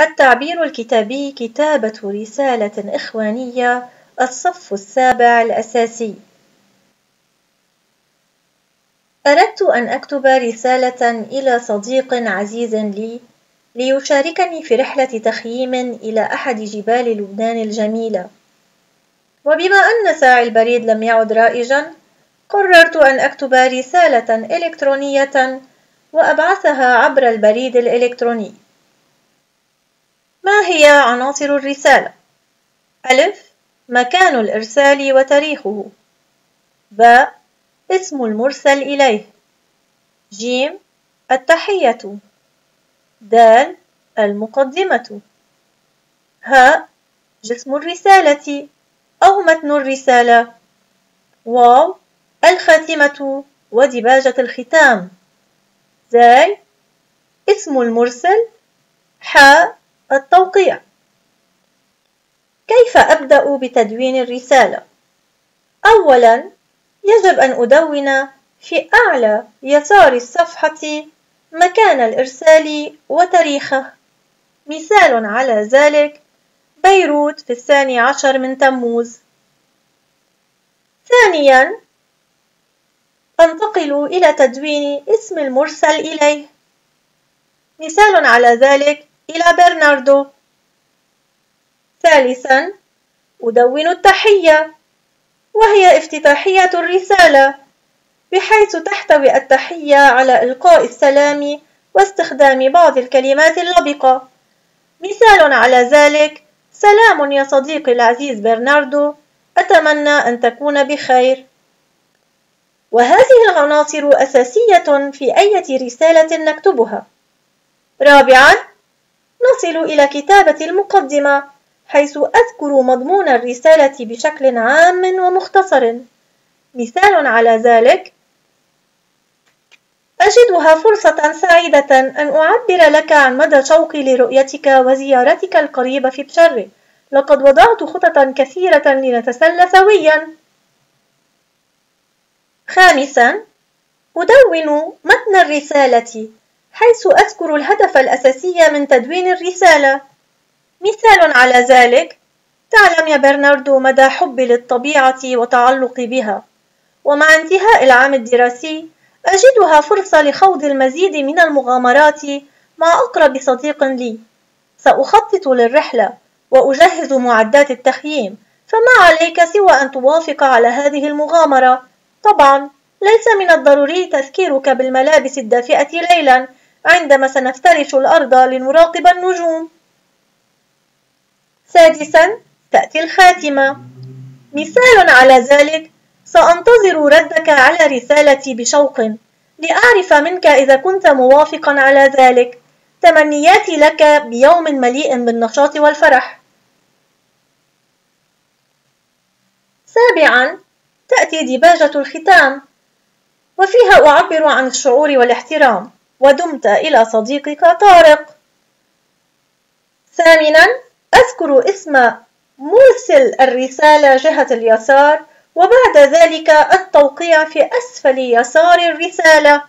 التعبير الكتابي كتابة رسالة إخوانية الصف السابع الأساسي. أردت أن أكتب رسالة إلى صديق عزيز لي ليشاركني في رحلة تخييم إلى أحد جبال لبنان الجميلة. وبما أن ساعي البريد لم يعد رائجا قررت أن أكتب رسالة إلكترونية وأبعثها عبر البريد الإلكتروني. ما هي عناصر الرسالة؟ ألف مكان الإرسال وتاريخه. باء اسم المرسل إليه. جيم التحية. دال المقدمة. هاء جسم الرسالة أو متن الرسالة. واو الخاتمة ودباجة الختام. زاي اسم المرسل. حاء التوقيع. كيف أبدأ بتدوين الرسالة؟ أولاً يجب أن أدون في أعلى يسار الصفحة مكان الإرسال وتاريخه. مثال على ذلك بيروت في الثاني عشر من تموز. ثانيا أنتقل إلى تدوين اسم المرسل إليه. مثال على ذلك إلى برناردو. ثالثا أدون التحية وهي افتتاحية الرسالة بحيث تحتوي التحية على إلقاء السلام واستخدام بعض الكلمات اللبقة. مثال على ذلك سلام يا صديقي العزيز برناردو أتمنى أن تكون بخير. وهذه العناصر أساسية في أي رسالة نكتبها. رابعا نصل إلى كتابة المقدمة حيث أذكر مضمون الرسالة بشكل عام ومختصر. مثال على ذلك أجدها فرصة سعيدة أن أعبر لك عن مدى شوقي لرؤيتك وزيارتك القريبة في بشر. لقد وضعت خططا كثيرة لنتسلى سويا. خامسا أدون متن الرسالة. حيث أذكر الهدف الأساسي من تدوين الرسالة. مثال على ذلك تعلم يا برناردو مدى حبي للطبيعة وتعلقي بها ومع انتهاء العام الدراسي أجدها فرصة لخوض المزيد من المغامرات مع أقرب صديق لي. سأخطط للرحلة وأجهز معدات التخييم فما عليك سوى أن توافق على هذه المغامرة. طبعا ليس من الضروري تذكيرك بالملابس الدافئة ليلا. عندما سنفترش الأرض لنراقب النجوم. سادسا تأتي الخاتمة. مثال على ذلك سأنتظر ردك على رسالتي بشوق لأعرف منك إذا كنت موافقا على ذلك. تمنياتي لك بيوم مليء بالنشاط والفرح. سابعا تأتي ديباجة الختام. وفيها أعبر عن الشعور والاحترام. ودمت إلى صديقك طارق. ثامنا أذكر اسم مرسل الرسالة جهة اليسار وبعد ذلك التوقيع في أسفل يسار الرسالة.